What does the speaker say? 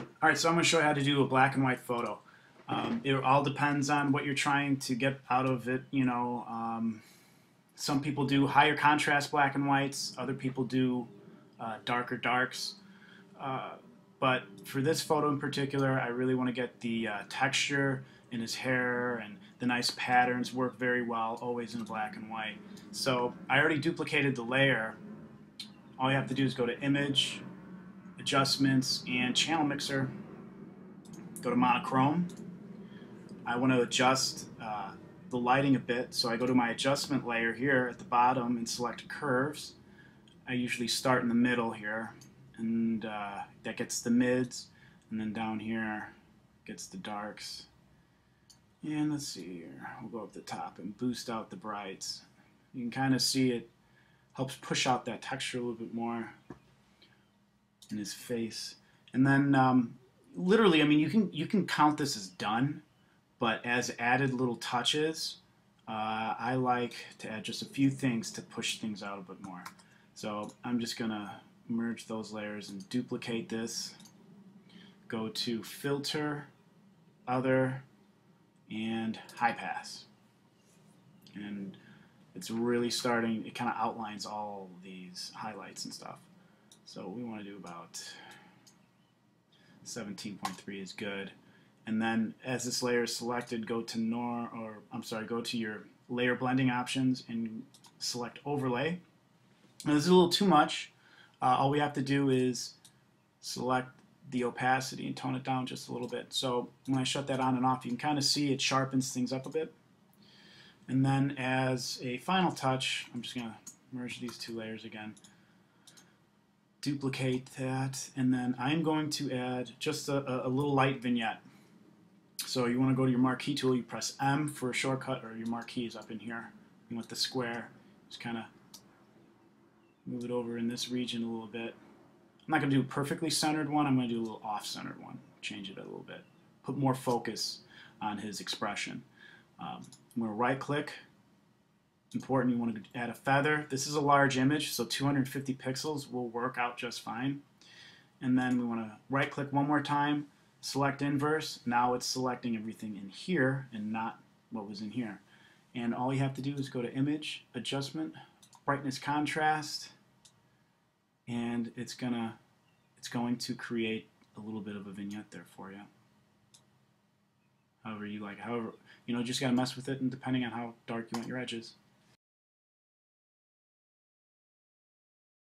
All right, so I'm going to show you how to do a black and white photo. Um, it all depends on what you're trying to get out of it. You know, um, some people do higher contrast black and whites. Other people do uh, darker darks. Uh, but for this photo in particular, I really want to get the uh, texture in his hair and the nice patterns work very well, always in black and white. So I already duplicated the layer. All you have to do is go to Image, Adjustments, and Channel Mixer. Go to Monochrome. I want to adjust uh, the lighting a bit, so I go to my adjustment layer here at the bottom and select Curves. I usually start in the middle here, and uh, that gets the mids, and then down here gets the darks. And let's see here, we'll go up the top and boost out the brights. You can kind of see it helps push out that texture a little bit more in his face. And then um, literally, I mean, you can you can count this as done, but as added little touches, uh, I like to add just a few things to push things out a bit more. So I'm just gonna merge those layers and duplicate this. Go to Filter, Other, and high pass. And it's really starting, it kind of outlines all these highlights and stuff. So we want to do about 17.3 is good. And then as this layer is selected, go to nor or I'm sorry, go to your layer blending options and select overlay. Now, this is a little too much. Uh, all we have to do is select the opacity and tone it down just a little bit. So when I shut that on and off, you can kind of see it sharpens things up a bit. And then as a final touch, I'm just going to merge these two layers again, duplicate that, and then I'm going to add just a, a little light vignette. So you want to go to your marquee tool, you press M for a shortcut, or your marquee is up in here. And with the square, just kind of move it over in this region a little bit. I'm not going to do a perfectly centered one. I'm going to do a little off-centered one. Change it a little bit. Put more focus on his expression. Um, I'm going to right-click. Important, you want to add a feather. This is a large image, so 250 pixels will work out just fine. And then we want to right-click one more time, select inverse. Now it's selecting everything in here and not what was in here. And all you have to do is go to Image, Adjustment, Brightness Contrast, and it's gonna it's going to create a little bit of a vignette there for you. However you like, however you know, just gotta mess with it, and depending on how dark you want your edges.